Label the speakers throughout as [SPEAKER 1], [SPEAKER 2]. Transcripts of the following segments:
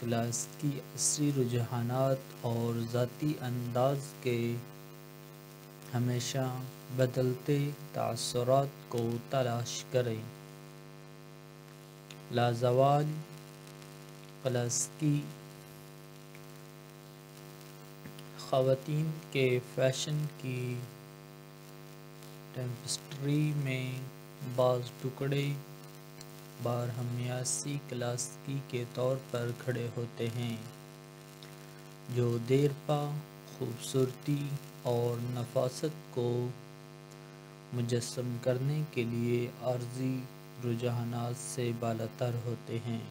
[SPEAKER 1] Class की असरी रुझानात और ज़ाती अंदाज के हमेशा बदलते तसरत को तलाश करें। लाजवाल क्लास की ख़वातीन के फ़ैशन की टेम्पस्ट्री में बाज़ टुकड़े बारहमियासी क्लासिकी के तौर पर खड़े होते हैं। जो देरपा, खूबसूरती और नफासत को मुजस्म करने के लिए आर्जी रुझानात से बालतर होते हैं।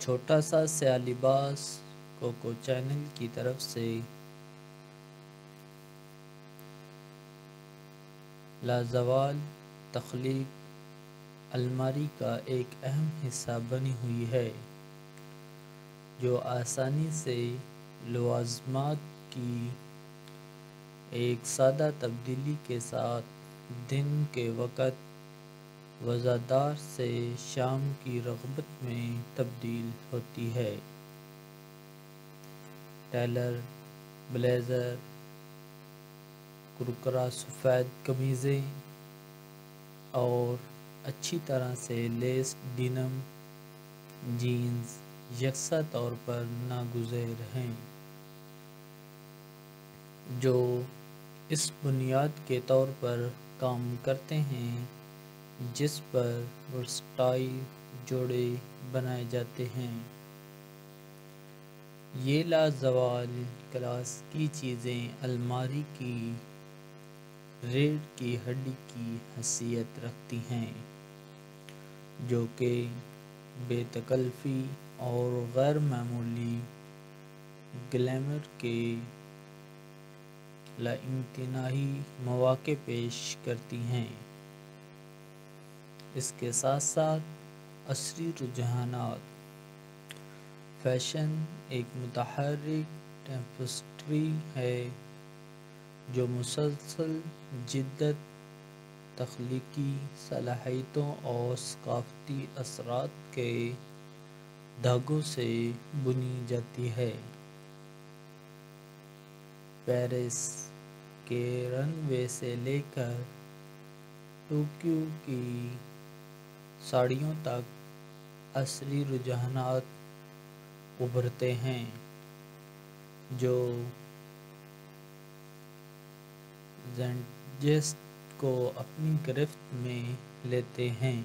[SPEAKER 1] छोटा सा स्या लिबास कोको चैनल की तरफ़ से लाजवाल तख्लीक अलमारी का एक अहम हिस्सा बनी हुई है, जो आसानी से लवाजमात की एक सादा तब्दीली के साथ दिन के वक़्त वज़ादार से शाम की रगबत में तब्दील होती है। टेलर, ब्लेज़र, कुरकरा, सफ़ेद कमीज़ें और अच्छी तरह से लेस डिनम जीन्स यकसा तौर पर नागुज़ेर हैं, जो इस बुनियाद के तौर पर काम करते हैं, जिस पर वर्सटाइल जोड़े बनाए जाते हैं। ये लाजवाल क्लास की चीज़ें अलमारी की, रेड की हड्डी की हसीियत रखती हैं। जो कि बेतकल्फ़ी और गैर मामूली ग्लैमर के लाइमतनाही मौाक़े पेश करती हैं। इसके साथ साथ असरी रुझानात, फ़ैशन एक मुतहरक टेम्पस्ट्री है जो मुसलसल जिद्दत तख्लीकी सलाहियतों और सकाफती असरात के धागों से बुनी जाती है। पेरिस के रनवे से लेकर टोक्यो की साड़ियों तक असली रुझानात उभरते हैं, जो जेंजेस्ट को अपनी गिरफ्त में लेते हैं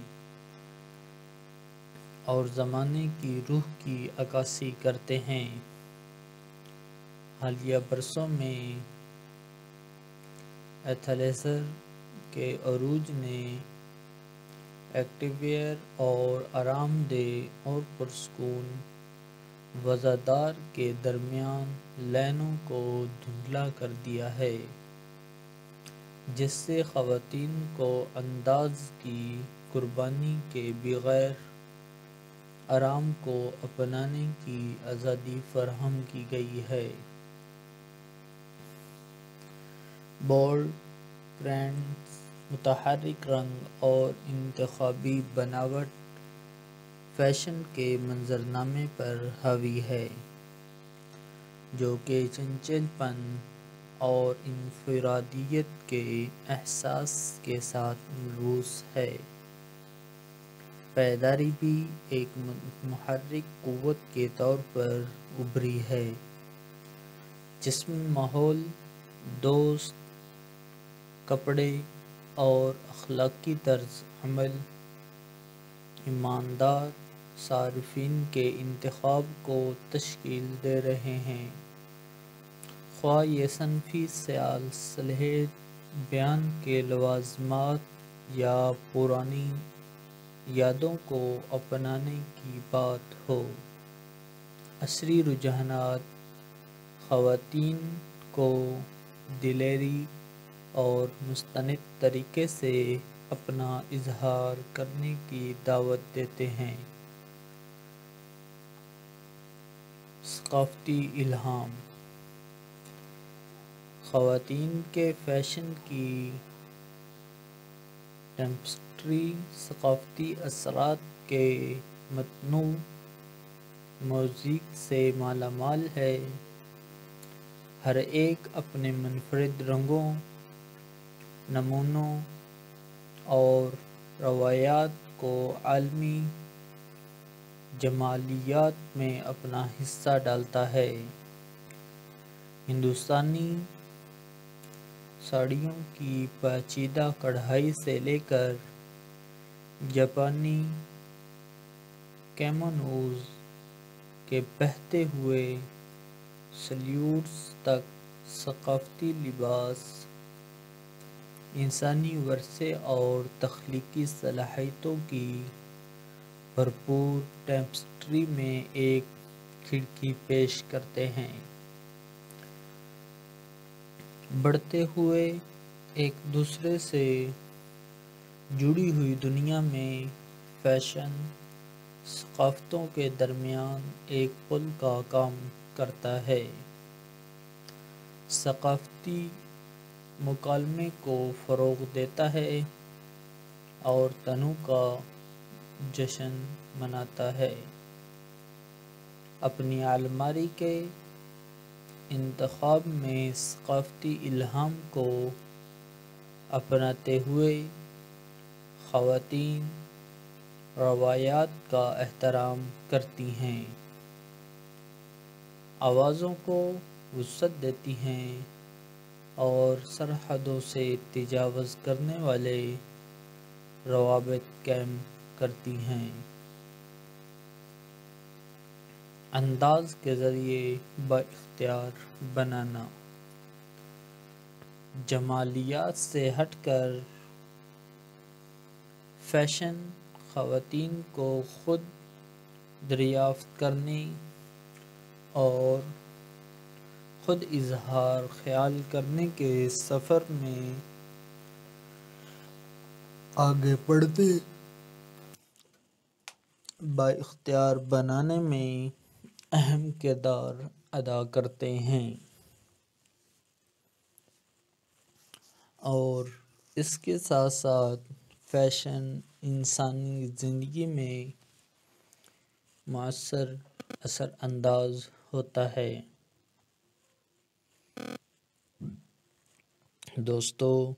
[SPEAKER 1] और ज़माने की रूह की अक्सी करते हैं। हालिया बरसों में एथलेसर के अरूज ने एक्टिवेयर और आरामदेह और पुरस्कून वज़ादार के दरमियान लाइनों को धुंधला कर दिया है। जिससे ख़वातीन को अंदाज की कुर्बानी के बग़ैर आराम को अपनाने की आज़ादी फराहम की गई है। बोल्ड प्रिंट्स मुतहरक रंग और इंतबी बनावट फ़ैशन के मंजरनामे पर हावी है, जो कि चंचलपन और इनफरादियत के एहसास के साथ मलबूस है। पैदारी भी एक महरक क़वत के तौर पर उभरी है, जिसमें माहौल, दोस्त, कपड़े और अखलाकी तर्ज अमल, ईमानदार सार्फिन के इंतखब को तश्कील दे रहे हैं। ख्वा ये सनफी सयाल सलहेद बयान के लवाजमात या पुरानी यादों को अपनाने की बात हो। असरी रुझानात ख़वातीन को दिलेरी और मुस्तनद तरीके से अपना इजहार करने की दावत देते हैं। सकाफ़ती इल्हाम। ख़वातीन के फ़ैशन की टेम्पस्ट्री सकाफ़ती असरात के मतनू म्यूज़िक से माला माल है। हर एक अपने मनफरद रंगों, नमूनों और रवायात को आलमी जमालियात में अपना हिस्सा डालता है। हिंदुस्तानी साड़ियों की पेचीदा कढ़ाई से लेकर जापानी कैमोनोज के बहते हुए सल्यूट्स तक सकाफती लिबास, इंसानी वर्से और तख्लीकी सलाहियतों की भरपूर टेम्पस्ट्री में एक खिड़की पेश करते हैं। बढ़ते हुए एक दूसरे से जुड़ी हुई दुनिया में फ़ैशन सकाफ़तों के दरमियान एक पुल का काम करता है। सकाफ़ती मुकालमे को फ़रोग देता है और तनु का जश्न मनाता है। अपनी अलमारी के इंतखाब में सकाफ़ती इल्हाम को अपनाते हुए ख़वातीन रवायात का एहतराम करती हैं। आवाज़ों को वसत देती हैं और सरहदों से तजावज़ करने वाले रवाबत कैम करती हैं। अंदाज के ज़रिए बख्तियार बनाना। जमालियात से हटकर फ़ैशन ख़वातीन को ख़ुद दरियाफ्त करने और ख़ुद इजहार ख्याल करने के सफ़र में आगे बढ़ते। बाख्तियार बनाने में अहम किरदार अदा करते हैं। और इसके साथ साथ फ़ैशन इंसानी ज़िंदगी में मौसर असर अंदाज होता है। दोस्तों,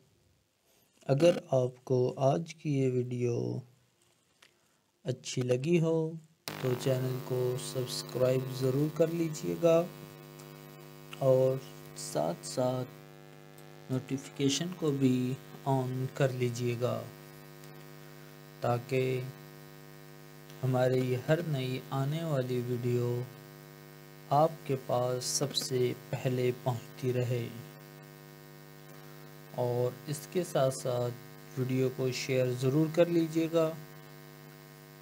[SPEAKER 1] अगर आपको आज की ये वीडियो अच्छी लगी हो तो चैनल को सब्सक्राइब ज़रूर कर लीजिएगा और साथ साथ नोटिफिकेशन को भी ऑन कर लीजिएगा ताकि हमारी हर नई आने वाली वीडियो आपके पास सबसे पहले पहुँचती रहे। और इसके साथ साथ वीडियो को शेयर ज़रूर कर लीजिएगा।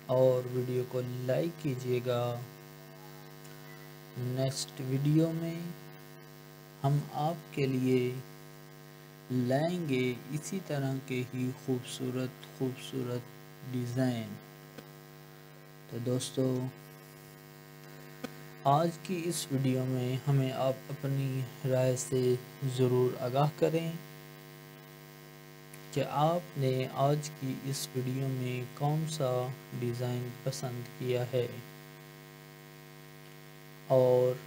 [SPEAKER 1] और वीडियो को लाइक कीजिएगा। नेक्स्ट वीडियो में हम आपके लिए लाएँगे इसी तरह के ही खूबसूरत खूबसूरत डिज़ाइन। तो दोस्तों, आज की इस वीडियो में हमें आप अपनी राय से ज़रूर आगाह करें। कि आपने आज की इस वीडियो में कौन सा डिज़ाइन पसंद किया है? और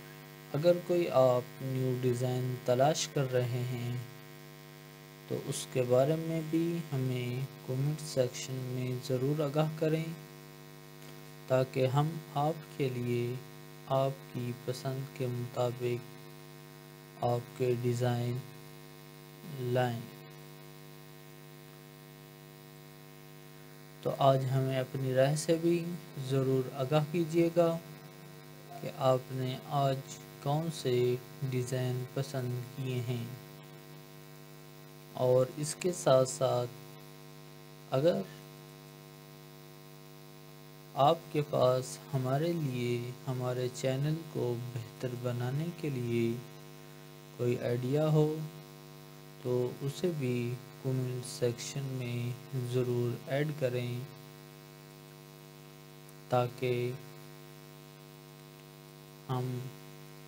[SPEAKER 1] अगर कोई आप न्यू डिज़ाइन तलाश कर रहे हैं तो उसके बारे में भी हमें कमेंट सेक्शन में ज़रूर आगाह करें, ताकि हम आपके लिए आपकी पसंद के मुताबिक आपके डिज़ाइन लाएँ। तो आज हमें अपनी राय से भी ज़रूर आगाह कीजिएगा कि आपने आज कौन से डिज़ाइन पसंद किए हैं। और इसके साथ साथ अगर आपके पास हमारे लिए, हमारे चैनल को बेहतर बनाने के लिए कोई आइडिया हो तो उसे भी कमेंट सेक्शन में ज़रूर ऐड करें ताकि हम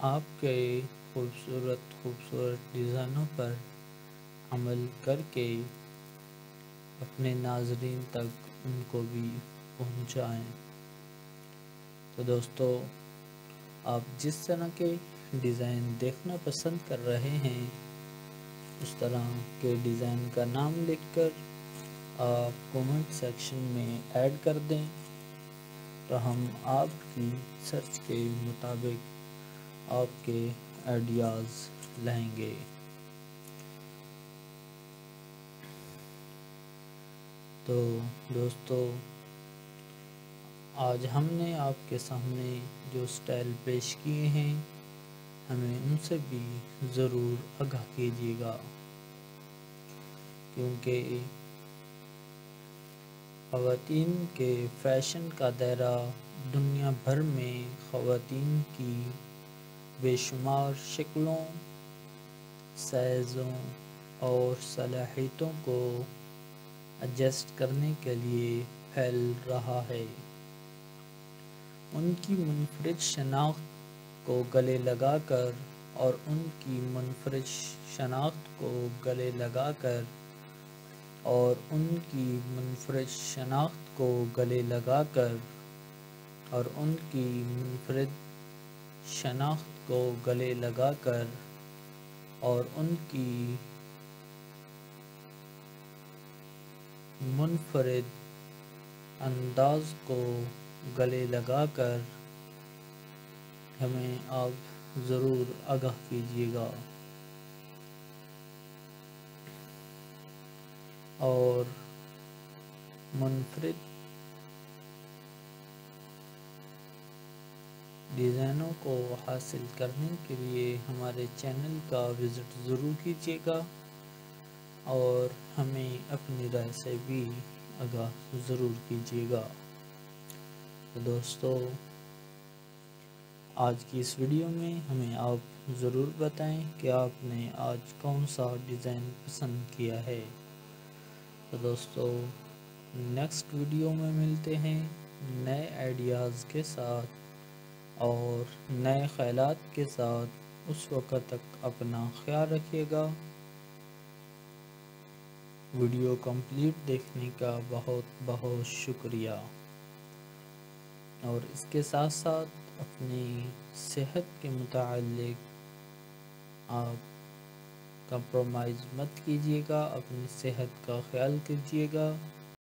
[SPEAKER 1] आपके खूबसूरत खूबसूरत डिज़ाइनों पर अमल करके अपने नाजरीन तक उनको भी पहुंचाएँ। तो दोस्तों, आप जिस तरह के डिज़ाइन देखना पसंद कर रहे हैं उस तरह के डिज़ाइन का नाम लिखकर आप कमेंट सेक्शन में ऐड कर दें। तो हम आपकी सर्च के मुताबिक आपके आइडियाज़ लेंगे तो दोस्तों, आज हमने आपके सामने जो स्टाइल पेश किए हैं हमें उनसे भी ज़रूर आगाह कीजिएगा। क्योंकि ख़वातीन के फ़ैशन का दायरा दुनिया भर में ख़वातीन की बेशुमार शक्लों, साइज़ों और सलाहियतों को एडजस्ट करने के लिए फैल रहा है। उनकी मुनफरद शनाख्त को गले लगाकर और उनकी मुनफरद शनाख्त को गले लगाकर और उनकी मुनफरद शनाख्त को गले लगाकर और उनकी मुनफरद शनाख्त को गले लगाकर और उनकी मुनफरद अंदाज को गले लगाकर हमें आप ज़रूर आगाह कीजिएगा। और मुनफरद डिज़ाइनों को हासिल करने के लिए हमारे चैनल का विज़िट ज़रूर कीजिएगा और हमें अपनी राय से भी आगाह ज़रूर कीजिएगा। तो दोस्तों आज की इस वीडियो में हमें आप ज़रूर बताएँ कि आपने आज कौन सा डिज़ाइन पसंद किया है। तो दोस्तों नेक्स्ट वीडियो में मिलते हैं नए आइडियाज़ के साथ और नए ख्याल के साथ। उस वक़्त तक अपना ख्याल रखिएगा। वीडियो कंप्लीट देखने का बहुत बहुत शुक्रिया। और इसके साथ साथ अपनी सेहत के मुतालिक आप कंप्रोमाइज़ मत कीजिएगा अपनी सेहत का ख्याल कीजिएगा।